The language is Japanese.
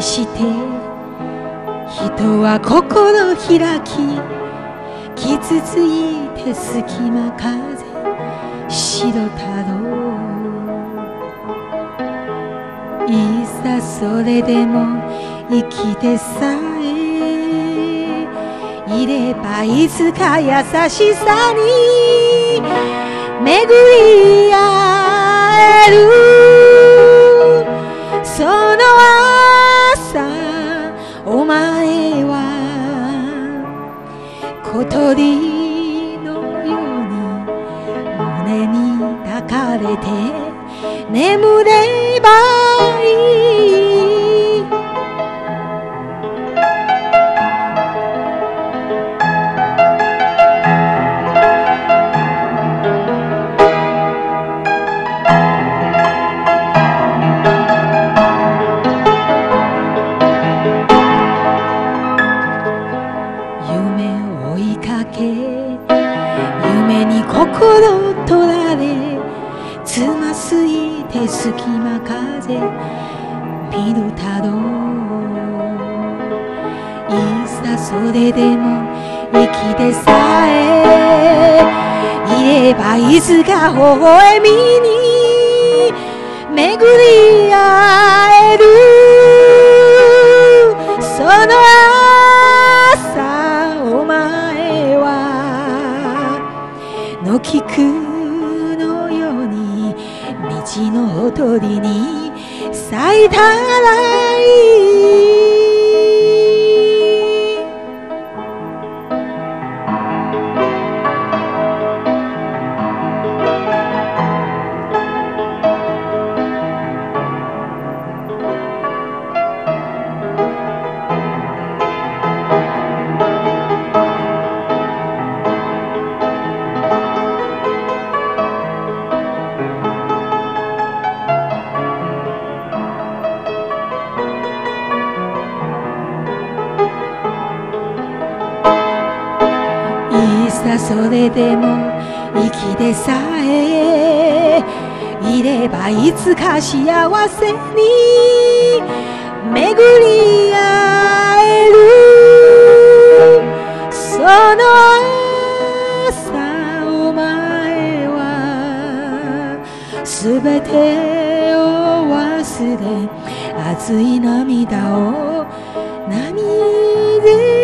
して人は心開き傷ついて隙間風。白太郎いざそれでも生きてさえいればいつか優しさに巡り合う。小鳥のように胸に抱かれて眠ればいい。かけ夢に心取られつまずいて隙間風見るたろいざそれでも生きてさえいればいつか微笑みに巡り合える。のように道のほとりに咲いたらいざそれでも生きてさえいればいつか幸せに巡り合えるその朝お前はすべてを忘れ熱い涙を涙